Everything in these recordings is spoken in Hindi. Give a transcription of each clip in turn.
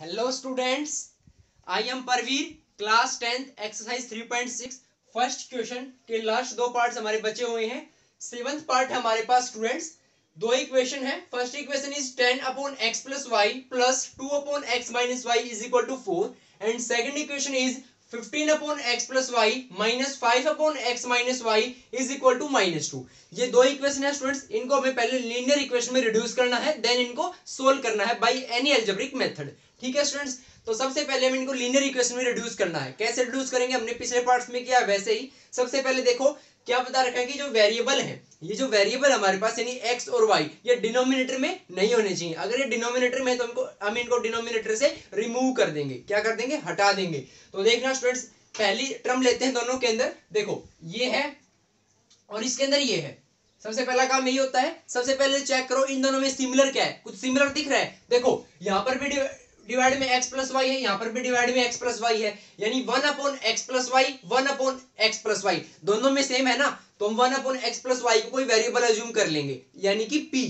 Hello students I am Parveer class tenth exercise 3.6 first question के लास्ट दो पार्ट्स हमारे बचे हुए हैं। सेवंथ पार्ट हमारे पास स्टूडेंट्स दो इक्वेशन है। First equation is ten upon x plus y plus two upon x minus y is equal to four and second equation is fifteen upon x plus y minus five upon x minus y is equal to minus two. ये दो इक्वेशन है स्टूडेंट्स इनको हमें पहले लीनियर इक्वेशन में रिड्यूस करना है देन इनको सोल्व करना है बाई एनी एल्जेब्रिक मेथड ठीक है स्टूडेंट्स तो सबसे पहले हम इनको लीनियर इक्वेशन में रिड्यूस करना है। कैसे रिड्यूस करेंगे? हमने पिछले पार्ट्स में किया, वैसे ही। सबसे पहले देखो, क्या बता रखा है कि जो वेरिएबल है, ये जो वेरिएबल हमारे पास, यानी एक्स और वाई ये डिनोमिनेटर में नहीं होने चाहिए। अगर ये डिनोमिनेटर में है तो हमको, हम इनको डिनोमिनेटर से रिमूव कर देंगे। क्या कर देंगे? हटा देंगे। तो देखना स्टूडेंट्स पहली टर्म लेते हैं दोनों के अंदर। देखो, ये है और इसके अंदर ये है। सबसे पहला काम यही होता है। सबसे पहले चेक करो, इन दोनों में सिमिलर क्या है? कुछ सिमिलर दिख रहा है? देखो, यहाँ पर भी डिवाइड में एक्स प्लस वाई है, यहाँ पर भी डिवाइड में एक्स प्लस वाई है। यानी one upon x plus y one upon x plus y दोनों में सेम है ना? तो हम one upon x plus y को कोई वेरिएबल एज्यूम कर लेंगे। यानी कि पी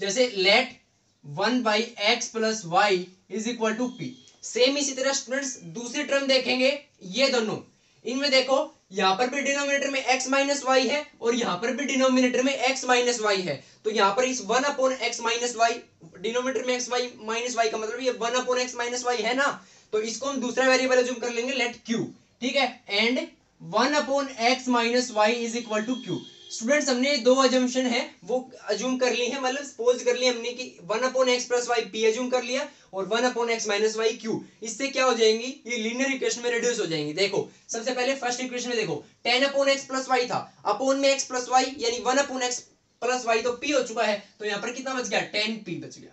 जैसे let one by x plus y is equal to p same इसी तरह स्टूडेंट्स दूसरी टर्म देखेंगे, ये दोनों। इनमें देखो, यहाँ पर भी डिनोमिनेटर में x माइनस वाई है और यहाँ पर भी डिनोमिनेटर में x माइनस वाई है। तो यहाँ पर इस one upon x minus y denominator में एक्स वाई माइनस वाई का मतलब ये one upon x minus y है ना? तो इसको हम दूसरा वेरिएबल एज्यूम कर लेंगे लेट क्यू ठीक है? And one upon x minus y is equal to q students हमने दो अजम्पशन है, वो अज्यूम कर ली है मतलब सपोज़ कर लिया हमने कि one upon x plus y p assume कर लिया, और one upon x minus y q इससे क्या हो जाएँगी? ये लीनियर इक्वेशन में रिड्यूस हो जाएँगी। देखो, सबसे पहले फ़र्स्ट इक्वेशन में देखो ten upon x plus y था। अपॉन में एक्स प्लस वाई यानी one upon x plus y तो पी हो चुका है तो यहाँ पर कितना बच गया? टेन पी बच गया।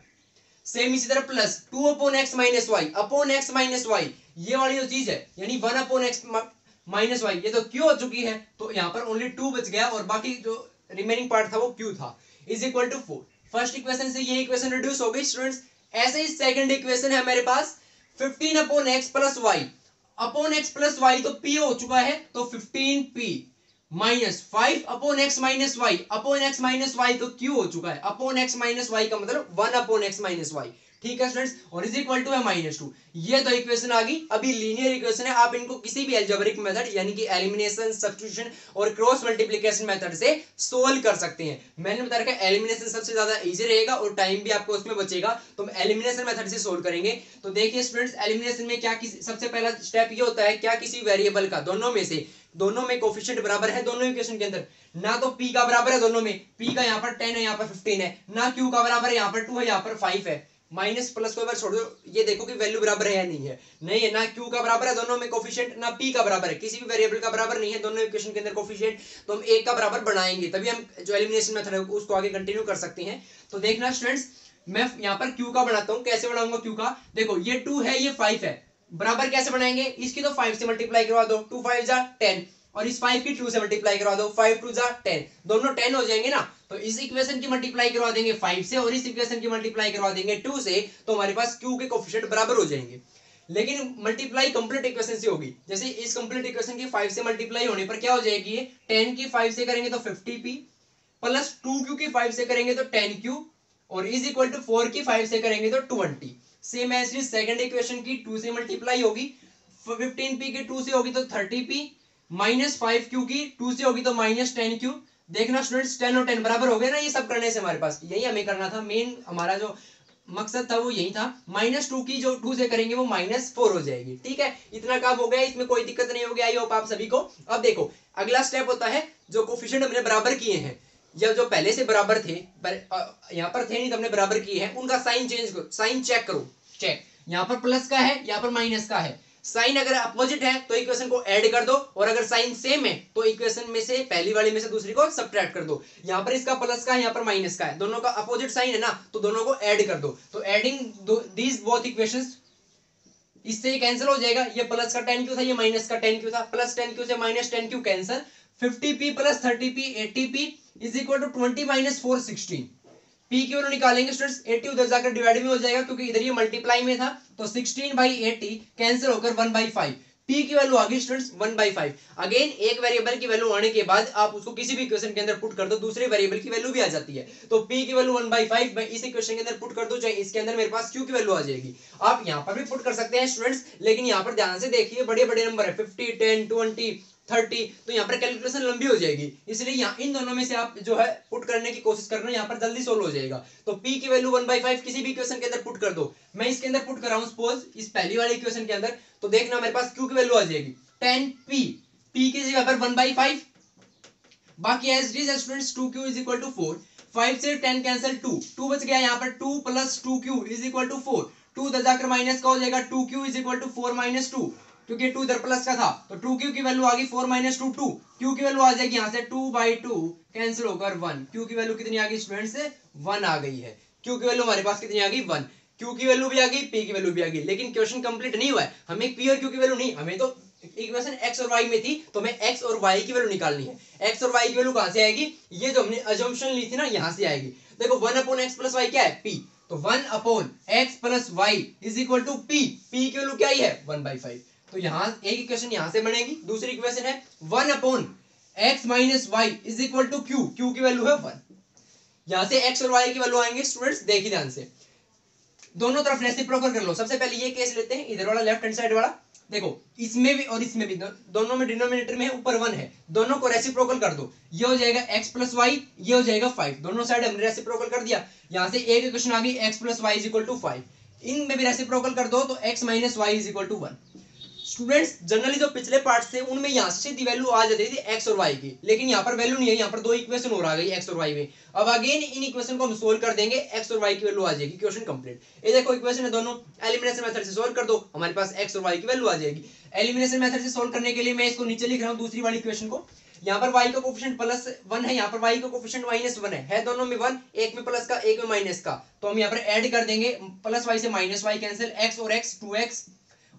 सेम इसी तरह plus two upon x minus y upon x minus y ये वाली जो चीज़ है, यानी one upon x minus y. ये तो क्यू हो चुकी है तो यहाँ पर ओनली टू बच गया और बाकी जो रिमेनिंग पार्ट था वो क्यू था। Is equal to four first equation से ये इक्वेशन रिड्यूस हो गई स्टूडेंट्स ऐसे ही सेकंड इक्वेशन है हमारे पास। Fifteen upon x plus y upon x plus y तो पी हो चुका है तो fifteen p minus five upon x minus y upon x minus y तो क्यू हो चुका है। अपॉन एक्स माइनस वाई का मतलब one upon x minus y ठीक है स्टूडेंट्स और इज़ इक्वल टू है माइनस टू ये दो इक्वेशन आ गई। अभी लीनियर इक्वेशन है। आप इनको किसी भी एल्जेब्रिक मेथड यानी कि एलिमिनेशन सब्स्टिट्यूशन और क्रॉस मल्टीप्लिकेशन मेथड से सोल्व कर सकते हैं। मैंने बता रखा है एलिमिनेशन सबसे ज़्यादा इजी रहेगा और टाइम भी आपको उसमें बचेगा। तो हम एलिमिनेशन मेथड से सोल्व करेंगे। तो देखिए स्टूडेंट्स एलिमिनेशन में क्या सबसे पहला स्टेप ये होता है, क्या किसी वेरिएबल का? दोनों में से। दोनों में कोफिशिएंट बराबर है दोनों इक्वेशन के अंदर। ना तो p का बराबर है दोनों में। p का यहाँ पर 10 है, यहाँ पर 15 है। ना q का बराबर है, यहाँ पर 2 है, यहाँ पर 5 है। माइनस प्लस को बार छोड़ दो। ये देखो कि वैल्यू बराबर है या नहीं है। नहीं है, ना क्यू का बराबर है, दोनों में कोफिशिएंट ना p का बराबर है। किसी भी वेरिएबल का बराबर नहीं है, दोनों इक्वेशन के अंदर कोफिशिएंट तो हम एक का बराबर बनाएँगे। तभी हम जो एलिमिनेशन मेथड है, उसको आगे कंटिन्यू कर सकते हैं। तो देखना स्टूडेंट्स मैं यहाँ पर क्यू का बनाता हूँ। कैसे बनाऊँगा क्यू का? देखो, ये टू है, ये फाइव है। बराबर कैसे बनाएँगे? इसकी तो फाइव से मल्टीप्लाई करवा दो। टू फाइव जा टेन और इस फाइव की टू से मल्टीप्लाई करवा दो फाइव टू जा टेन दोनों टेन हो जाएँगे ना? तो इस इक्वेशन की मल्टीप्लाई करवा देंगे फाइव से और इस इक्वेशन की मल्टीप्लाई करवा देंगे टू से तो हमारे पास क्यू के कोफिशिएंट बराबर हो जाएँगे। लेकिन मल्टीप्लाई कंप्लीट इक्वेशन से होगी। जैसे इस कंप्लीट इक्वेशन की फाइव से मल्टीप्लाई होने पर क्या हो जाएगी? ये टेन की फाइव से करेंगे तो fifty p plus two q की फाइव से करेंगे तो टेन क्यू और इज़ इक्वल टू फोर की फाइव से करेंगे तो twenty same as second equation की टू से मल्टीप्लाई होगी फिफ्टीन पी की टू से होगी तो thirty p minus five q की, टू से होगी तो माइनस टेन क्यू। देखना स्टूडेंट्स टेन और टेन बराबर हो गया ना ये सब करने से हमारे पास। यही हमें करना था मेन हमारा जो मकसद था वो यही था। माइनस टू की जो टू से करेंगे वो माइनस फोर हो जाएगी, ठीक है? इतना काम हो गया, इसमें कोई दिक्कत नहीं होगी। आई होप आप सभी को। अब देखो, अगला स्टेप होता है जो कोफिशियंट हमने बराबर किए हैं। या जो पहले से बराबर थे, पर यहाँ पर थे नहीं तो हमने बराबर किए हैं। उनका साइन चेंज करो, साइन चेक करो चेक यहाँ पर प्लस का है, यहाँ पर माइनस का है। साइन अगर अपोजिट है तो इक्वेशन को ऐड कर दो, और अगर साइन सेम है तो इक्वेशन में से, पहली वाली में से दूसरी को सब्ट्रैक्ट कर दो। यहाँ पर इसका प्लस का है यहाँ पर माइनस का है। दोनों का अपोजिट साइन है ना तो दोनों को ऐड कर दो। तो एडिंग दीज बोथ इक्वेशन इससे कैंसिल हो जाएगा। ये प्लस का टेन क्यू था, ये माइनस का टेन क्यू था। प्लस टेन क्यू से minus ten q cancel fifty p plus thirty p eighty p is equal to twenty minus four sixteen p की वैल्यू निकालेंगे स्टूडेंट्स 80 उधर जाकर डिवाइड में हो जाएगा क्योंकि इधर ये मल्टीप्लाई में था तो 16 बाई एटी कैंसिल होकर 1 बाई फाइव पी की वैल्यू आ गई students one by five again एक वेरिएबल की वैल्यू आने के बाद आप उसको किसी भी इक्वेशन के अंदर पुट कर दो, दूसरे वेरिएबल की वैल्यू भी आ जाती है। तो पी की वैल्यू वन बाई फाइव मैं इस इक्वेशन के अंदर पुट कर दो, चाहे इसके अंदर मेरे पास क्यू की वैल्यू आ जाएगी। आप यहाँ पर भी पुट कर सकते हैं स्टूडेंट्स लेकिन यहाँ पर ध्यान से देखिए बड़े बड़े नंबर है फिफ्टी टेन ट्वेंटी थर्टी तो यहाँ पर कैलकुलेशन लंबी हो जाएगी। इसलिए यहाँ, इन दोनों में से आप जो है पुट करने की कोशिश करना यहाँ पर जल्दी सोल्व हो जाएगा। तो p की वैल्यू वन बाई फाइव किसी भी इक्वेशन के अंदर पुट कर दो। मैं इसके अंदर पुट कर रहा हूँ सपोज़ इस पहली वाले इक्वेशन के अंदर तो देखना मेरे पास q की वैल्यू आ जाएगी। टेन पी पी की जगह पर वन बाई फाइव बाकी as is students two q is equal to four five से टेन कैंसिल टू टू बच गया यहाँ पर two plus two q is equal to four two जाकर माइनस का हो जाएगा two q is equal to four minus two क्योंकि टू इधर प्लस का था तो टू क्यू की वैल्यू आ गई four minus two two q की वैल्यू आ जाएगी यहाँ से टू बाई टू कैंसिल होकर वन क्यू की वैल्यू कितनी आ गई स्टूडेंट से वन आ गई है क्यू की वैल्यू हमारे पास कितनी आ गई वन क्यू की वैल्यू भी आ गई पी की वैल्यू भी आ गई लेकिन क्वेश्चन कंप्लीट नहीं हुआ है हमें पी और क्यू की वैल्यू नहीं हमें तो इक्वेशन एक्स और वाई में थी तो हमें x और y की वैल्यू निकालनी है एक्स और वाई की वैल्यू कहाँ से आएगी ये जो हमने अजम्पशन ली थी ना यहाँ से आएगी देखो one upon x plus y क्या है पी तो one upon x plus y is equal to p p की वैल्यू क्या ही है वन बाई फाइव तो यहाँ एक इक्वेशन यहाँ से बनेगी, दूसरी इक्वेशन है one upon x minus y is equal to q q की वैल्यू है वन यहाँ से एक्स और वाई की वैल्यू आएँगे स्टूडेंट्स देखिए ध्यान से। दोनों तरफ़ रेसिप्रोकल कर लो। सबसे पहले ये केस लेते हैं, इधर वाला लेफ़्ट हैंड साइड वाला। देखो, इसमें भी और इसमें भी दोनों में डिनोमिनेटर में ऊपर वन है। दोनों को रेसिप्रोकल कर दो। ये हो जाएगा एक्स प्लस वाई ये हो जाएगा फाइव दोनों साइड हमने रेसिप्रोकल कर दिया। यहाँ से एक इक्वेशन आ गई, x plus y is equal to five इनमें भी रेसिप्रोकल कर दो तो x minus y is equal to one students generally जो पिछले पार्ट थे, उनमें यहाँ से सीधी वैल्यू आ जाती थी एक्स और वाई की। लेकिन यहाँ पर वैल्यू नहीं है, यहाँ पर दो इक्वेशन और आ गई एक्स और वाई में। अब अगेन इन इक्वेशन को हम सोल्व कर देंगे एक्स और वाई की वैल्यू आ जाएगी क्वेश्चन कंप्लीट ये देखो इक्वेशन है दोनों एलिमिनेशन मेथड से सोल्व कर दो, हमारे पास एक्स और वाई की वैल्यू आ जाएगी। एलिमिनेशन मेथड से सोल्व करने के लिए मैं इसको नीचे लिख रहा हूँ, दूसरी वाली इक्वेशन को। यहाँ पर वाई का कोफिशिएंट प्लस वन है, यहाँ पर वाई का कोफिशिएंट माइनस वन है। है दोनों में वन एक में प्लस का, एक में माइनस का। तो हम यहाँ पर ऐड कर देंगे प्लस वाई से माइनस वाई कैंसिल एक्स और एक्स टू एक्स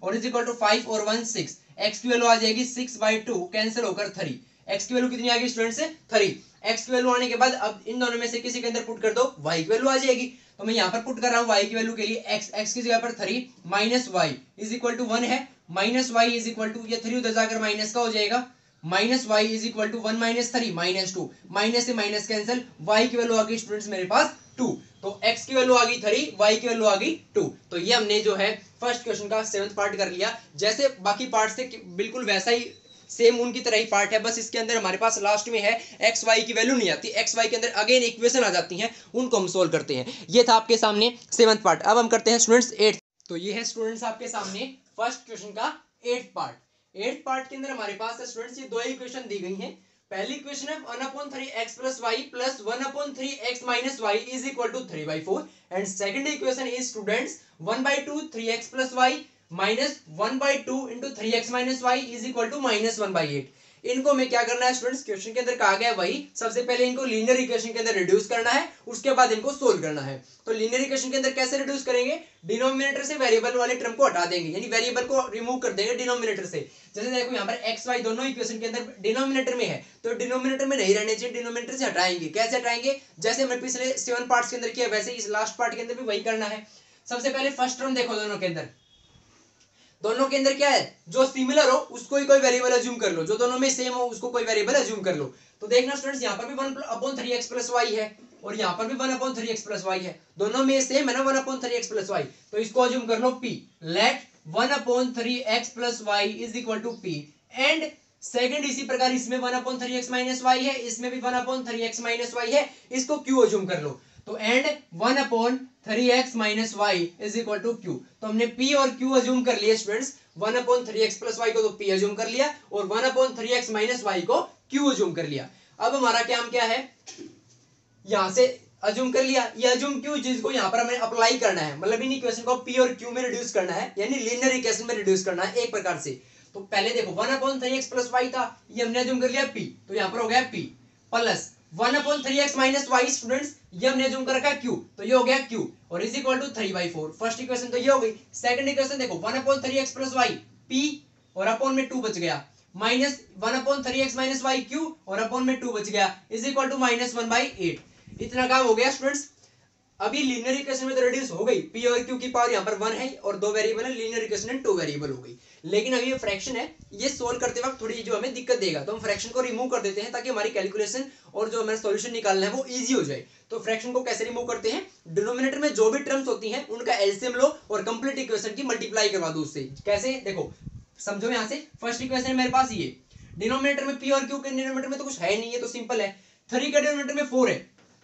और इज़ इक्वल टू फाइव और वन सिक्स एक्स की वैल्यू आ जाएगी सिक्स बाई टू कैंसिल होकर थ्री एक्स की वैल्यू कितनी आ गई स्टूडेंट से? थ्री एक्स की वैल्यू आने के बाद अब इन दोनों में से किसी के अंदर पुट कर दो वाई की वैल्यू आ जाएगी. तो मैं यहाँ पर पुट कर रहा हूँ वाई की वैल्यू के लिए एक्स एक्स की जगह पर three minus y is equal to one है. Minus y is equal to ये थ्री उधर जाकर माइनस का हो जाएगा. Minus y is equal to one minus three minus two minus से माइनस कैंसिल वाई की वैल्यू आ गई स्टूडेंट्स मेरे पास टू तो x की वैल्यू आ गई थ्री y की वैल्यू आ गई टू तो ये हमने जो है फ़र्स्ट क्वेश्चन का सेवंथ पार्ट कर लिया। जैसे बाकी पार्ट से बिल्कुल वैसा ही सेम उनकी तरह ही पार्ट है, बस इसके अंदर हमारे पास लास्ट में है एक्स वाई की वैल्यू नहीं आती। एक्स वाई के अंदर अगेन इक्वेशन आ जाती हैं, उनको हम सोल्व करते हैं। ये था आपके सामने सेवंथ पार्ट अब हम करते हैं स्टूडेंट्स एट्थ तो ये है स्टूडेंट्स आपके सामने फ़र्स्ट क्वेश्चन का एट्थ पार्ट एट्थ पार्ट के अंदर हमारे पास स्टूडेंट्स ये दो इक्वेशन दी गई हैं। पहली क्वेश्चन है one upon three x plus y plus one upon three x minus y is equal to three by four and second equation is students one by two three x plus y minus one by two into three x minus y is equal to minus one by eight इनको मैं क्या करना है स्टूडेंट्स क्वेश्चन के अंदर कहा गया वही, सबसे पहले इनको लीनियर इक्वेशन के अंदर रिड्यूस करना है, उसके बाद इनको सोल्व करना है। तो लीनियर इक्वेशन के अंदर कैसे रिड्यूस करेंगे? डिनोमिनेटर से वेरिएबल वाले टर्म को हटा देंगे, यानी वेरिएबल को रिमूव कर देंगे डिनोमिनेटर से। जैसे देखो, यहाँ पर एक्स वाई दोनों इक्वेशन के अंदर डिनोमिनेटर में है तो डिनोमिनेटर में नहीं रहने चाहिए डिनोमिनेटर से हटाएँगे। कैसे हटाएँगे? जैसे हमने पिछले सेवन पार्ट के अंदर किया, वैसे इस लास्ट पार्ट के अंदर भी वही करना है। सबसे पहले फ़र्स्ट टर्म देखो दोनों के अंदर। दोनों के अंदर क्या है? जो सिमिलर हो, उसको ही कोई वेरिएबल अज्यूम कर लो। जो दोनों में सेम हो, उसको कोई वेरिएबल अज्यूम कर लो। तो देखना स्टूडेंट्स यहाँ पर भी one upon three x plus y है, और यहाँ पर भी one upon three x plus y है। दोनों में सेम है ना one upon three x plus y तो इसको अज्यूम कर लो p let one upon three x plus y is equal to p and second इसी प्रकार इसमें one upon three x minus y है, इसमें भी one upon three x minus y है, इसको क्यू अज्यूम कर लो? तो and one upon three x minus y is equal to q. तो हमने पी और क्यू अज्यूम कर लिए students one upon three x plus y को तो पी अज्यूम कर लिया और one upon three x minus y को क्यू अज्यूम कर लिया। अब हमारा काम क्या है? यहाँ से अज्यूम कर लिया। ये अज्यूम क्यू जिसको यहाँ पर हमें अप्लाई करना है। मतलब इन इक्वेशन को पी और क्यू में रिड्यूस करना है, यानी लीनियर इक्वेशन में रिड्यूस करना है एक प्रकार से। तो पहले देखो, one upon three x plus y था, ये हमने अज्यूम कर लिया पी। तो यहाँ पर हो गया p. Plus one upon three x minus y students, ये हमने जूम कर रखा क्यू तो ये हो गया क्यू और is equal to three by four first equation तो ये हो गई। सेकंड इक्वेशन देखो, one upon three x plus y p और अपॉन में टू बच गया। Minus one upon three x minus y q और अपॉन में टू बच गया। Is equal to minus one by eight इतना काम हो गया स्टूडेंट्स अभी लीनियर इक्वेशन में तो रिड्यूस हो गई। पी और क्यू की पावर यहाँ पर वन है और दो वेरिएबल है लीनियर इक्वेशन में टू वेरिएबल हो गई। लेकिन अभी ये फ्रैक्शन है, ये सोल्व करते वक्त थोड़ी जो हमें दिक्कत देगा तो हम फ्रैक्शन को रिमूव कर देते हैं ताकि हमारी कैलकुलेशन और जो हमारा सोल्यूशन निकालना है वो ईजी हो जाए। तो फ्रैक्शन को कैसे रिमूव करते हैं? डिनोमिनेटर में जो भी टर्म्स होती हैं, उनका एल्सियम लो और कंप्लीट इक्वेशन की मल्टीप्लाई करवा दो उससे। कैसे? देखो, समझो यहाँ से। फ़र्स्ट इक्वेशन मेरे पास ये। डिनोमिनेटर में पी और क्यू के डिनोमिनेटर में तो कुछ है नहीं है तो सिंपल है। थ्री का डिनोमिनेटर में फोर है।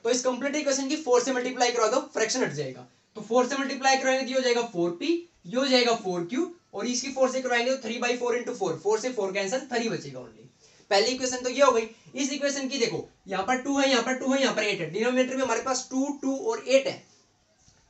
तो इस कंप्लीट इक्वेशन की फोर से मल्टीप्लाई करवा दो फ्रैक्शन हट जाएगा। तो फोर से मल्टीप्लाई करवाएँगे तो हो जाएगा फोर पी ये हो जाएगा फोर क्यू और इसकी फोर से करवाएँगे तो three by four into four four से फोर कैंसिल थ्री बचेगा ओनली पहली इक्वेशन तो ये हो गई। इस इक्वेशन की देखो, यहाँ पर टू है, यहाँ पर टू है, यहाँ पर एट है। डिनोमिनेटर में हमारे पास टू टू और एट है।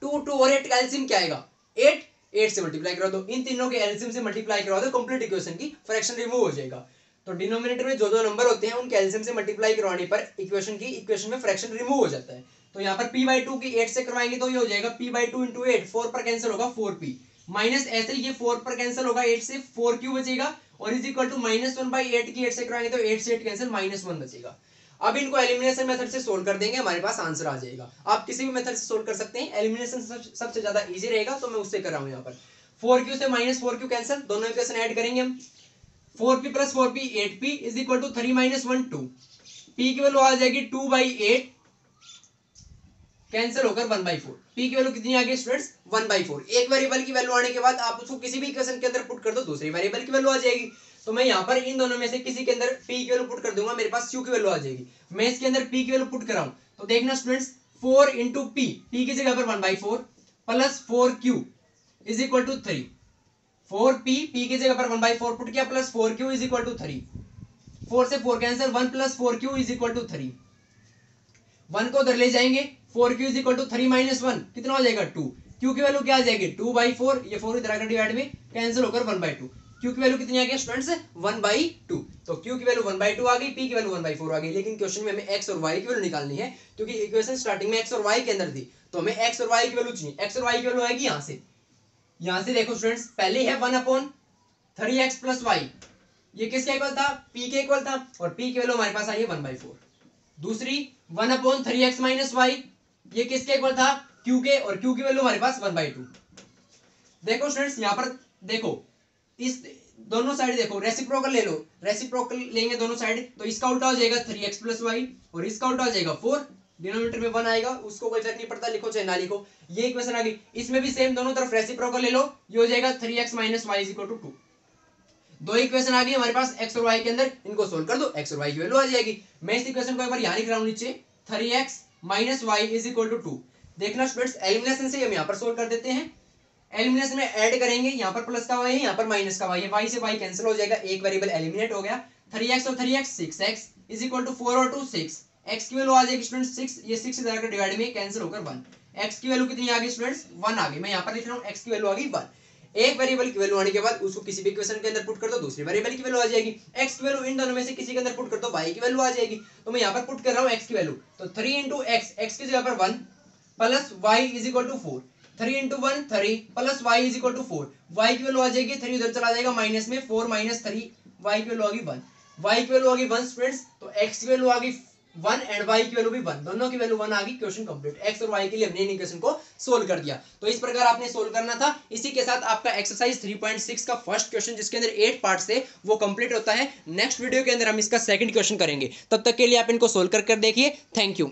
टू टू और एट का एल्सियम क्या आएगा? एट एट से मल्टीप्लाई करा दो इन तीनों के एल्सियम से मल्टीप्लाई करा दो कंप्लीट इक्वेशन की फ्रैक्शन रिमूव हो जाएगा। तो डिनोमिनेटर में जो जो नंबर होते हैं उनके एल्सियम से मल्टीप्लाई करवाने पर इक्वेशन की इक्वेशन में फ्रैक्शन रिमूव हो जाता है। तो यहाँ पर p बाई टू की एट से करवाएँगे तो ये हो जाएगा p by two into eight four पर कैंसिल होगा फोर पी माइनस ऐसे ये फोर पर कैंसिल होगा एट से फोर क्यू बचेगा और is equal to minus one by eight की एट से कराएँगे तो एट से एट कैंसिल माइनस वन बचेगा। अब इनको एलिमिनेशन मेथड से सोल्व कर देंगे, हमारे पास आंसर आ जाएगा। आप किसी भी मेथड से सोल्व कर सकते हैं एलिमिनेशन सबसे ज़्यादा इजी रहेगा तो मैं उससे कर रहा हूँ यहाँ पर। फोर क्यू से माइनस फोर क्यू कैंसिल दोनों इक्वेशन ऐड करेंगे हम। Four p plus four p eight p is equal to three minus one two p की वैल्यू आ जाएगी टू बाई एट कैंसिल होकर वन बाई फोर पी की वैल्यू कितनी आ गई स्टूडेंट्स वन बाई फोर एक वेरिएबल की वैल्यू आने के बाद आप उसको किसी भी इक्वेशन के अंदर पुट कर दो, दूसरी वेरिएबल की वैल्यू आ जाएगी. तो मैं यहाँ पर इन दोनों में से किसी के अंदर पी की वैल्यू पुट कर दूँगा, मेरे पास क्यू की वैल्यू आ जाएगी. मैं इसके अंदर पी की वैल्यू पुट कराऊं तो देखना students four into p p की जगह पर one by four plus four q is equal to three four p p की जगह पर वन बाई फोर पुट किया plus four q is equal to three four से four cancel one plus four q is equal to three one को उधर ले जाएँगे four q is equal to three minus one कितना हो जाएगा टू क्यू की वैल्यू क्या आ जाएगी? टू बाई फोर ये फोर इधर आकर डिवाइड में कैंसिल होकर वन बाई टू क्यू की वैल्यू कितनी आ गई स्टूडेंट्स वन बाई टू तो क्यू की वैल्यू वन बाई टू आ गई पी की वैल्यू वन बाई फोर आ गई. लेकिन क्वेश्चन में हमें एक्स और वाई की वैल्यू निकालनी है, क्योंकि इक्वेशन स्टार्टिंग में एक्स और वाई के अंदर थी. तो हमें एक्स और वाई की वैल्यू चाहिए. एक्स और वाई की वैल्यू आएगी यहाँ से. यहाँ से देखो स्टूडेंट्स पहले है one upon three x plus y ये किसके इक्वल था? पी के इक्वल था और पी की वैल्यू हमारे पास आई है वन बाई फोर दूसरी one upon three x minus y ये किसके इक्वल था? क्यू के और क्यू की वैल्यू हमारे पास वन बाई टू देखो स्टूडेंट्स यहाँ पर देखो, इस दोनों साइड देखो रेसिप्रोकल ले लो. रेसिप्रोकल लेंगे दोनों साइड तो इसका उल्टा हो जाएगा थ्री एक्स प्लस वाई और इसका उल्टा हो जाएगा फोर डिनोमिनेटर में वन आएगा, उसको कोई फ़र्क नहीं पड़ता, लिखो चाहे ना लिखो। ये इक्वेशन आ गई। इसमें भी सेम दोनों तरफ़ रेसिप्रोकल ले लो, ये हो जाएगा three x minus y equal to two दो इक्वेशन आ गई हमारे पास एक्स और वाई के अंदर, इनको सोल्व कर दो एक्स और वाई की वैल्यू आ जाएगी। मैं इस इक्वेशन को एक बार यहाँ लिख रहा हूँ नीचे three x minus y is equal to two देखना स्टूडेंट्स एलिमिनेशन से हम यहाँ पर सोल्व कर देते हैं। एलिमिनेशन में ऐड करेंगे, यहाँ पर प्लस का वाई है, यहाँ पर माइनस का वाई है। वाई से वाई कैंसिल हो जाएगा, एक वेरिएबल एलिमिनेट हो गया। थ्री एक्स और three x six x is equal to four और टू सिक्स एक्स की वैल्यू आ जाएगी स्टूडेंट सिक्स ये सिक्स जाकर डिवाइड में कैंसिल होकर वन एक्स की वैल्यू कितनी आ गई स्टूडेंट्स वन आ गई मैं यहाँ पर लिख रहा हूँ एक्स की वैल्यू आ गई वन एक वेरिएबल की वैल्यू आने के बाद उसको किसी भी इक्वेशन के अंदर पुट कर दो दूसरी वेरिएबल की वैल्यू आ जाएगी एक्स की वैल्यू इन दोनों में से किसी के अंदर पुट कर दो वाई की वैल्यू आ जाएगी तो मैं यहाँ पर पुट कर रहा हूँ एक्स की वैल्यू तो थ्री इंटू एक्स एक्स की जगह पर one plus y is equal to four three into one three plus y is equal to four y की वैल्यू आ जाएगी थ्री उधर चला जाएगा माइनस में फोर माइनस थ्री वाई की वैल्यू आ गई वन वाई की वैल्यू आ गई वन स्टूडेंट्स तो एक्स की वैल्यू आ गई वन एंड वाई की वैल्यू भी वन, दोनों की वैल्यू वन आ गई क्वेश्चन कंप्लीट एक्स और वाई के लिए हमने इन इक्वेशन को सोल्व कर दिया. तो इस प्रकार आपने सोल्व करना था. इसी के साथ आपका एक्सरसाइज 3.6 का फ़र्स्ट क्वेश्चन जिसके अंदर एट पार्ट से वो कंप्लीट होता है. नेक्स्ट वीडियो के अंदर हम इसका सेकंड क्वेश्चन करेंगे. तब तक के लिए आप इनको सोल्व कर देखिए. Thank you